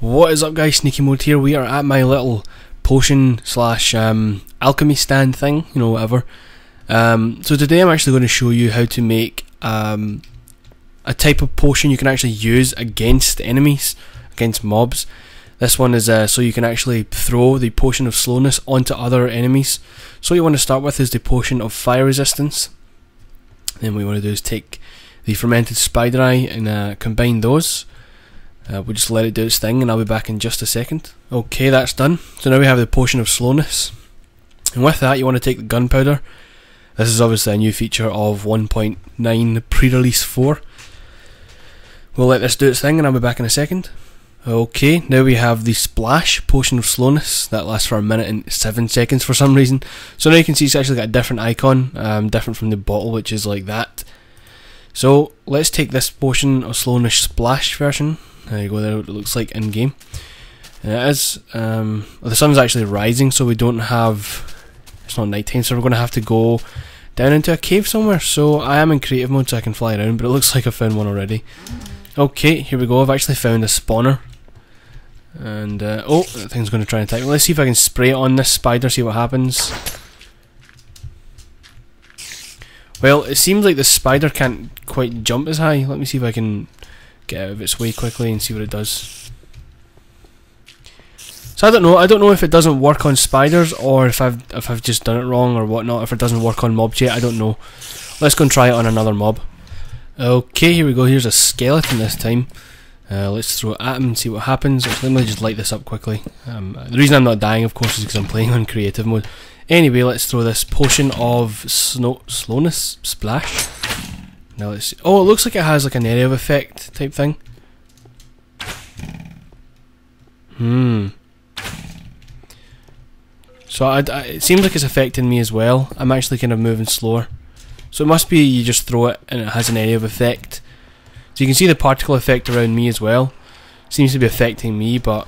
What is up guys, Sneaky Mode here, we are at my little potion slash um, alchemy stand thing, you know, whatever. Um, so today I'm actually going to show you how to make um, a type of potion you can actually use against enemies, against mobs. This one is uh, so you can actually throw the potion of slowness onto other enemies. So what you want to start with is the potion of fire resistance. Then what we want to do is take the fermented spider eye and uh, combine those. Uh, we'll just let it do its thing and I'll be back in just a second. Okay, that's done. So now we have the potion of slowness. And with that you want to take the gunpowder. This is obviously a new feature of 1.9 pre-release 4. We'll let this do its thing and I'll be back in a second. Okay, now we have the splash potion of slowness that lasts for a minute and seven seconds for some reason. So now you can see it's actually got a different icon, um, different from the bottle, which is like that. So let's take this potion of slowness splash version there you go, there what it looks like in game. And it is, um, the sun's actually rising, so we don't have, it's not nighttime, so we're going to have to go down into a cave somewhere. So I am in creative mode, so I can fly around, but it looks like I found one already. Okay, here we go, I've actually found a spawner. And, uh, oh, that thing's going to try and attack me. Let's see if I can spray it on this spider, see what happens. Well, it seems like the spider can't quite jump as high. Let me see if I can get out of its way quickly and see what it does. So I don't know. I don't know if it doesn't work on spiders or if I've if I've just done it wrong or whatnot. If it doesn't work on mobs yet, I don't know. Let's go and try it on another mob. Okay, here we go. Here's a skeleton this time. Uh, let's throw it at him and see what happens. Let me just light this up quickly. Um, the reason I'm not dying, of course, is because I'm playing on creative mode. Anyway, let's throw this potion of slowness splash. Now let's see. Oh, it looks like it has like an area of effect type thing. Hmm. So I, I, it seems like it's affecting me as well. I'm actually kind of moving slower. So it must be you just throw it and it has an area of effect. So you can see the particle effect around me as well. Seems to be affecting me, but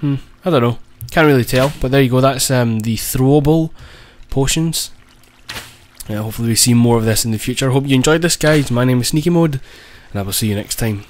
hmm, I don't know. Can't really tell. But there you go. That's um, the throwable potions. Yeah, hopefully we see more of this in the future. Hope you enjoyed this guys. My name is Sneaky Mode and I will see you next time.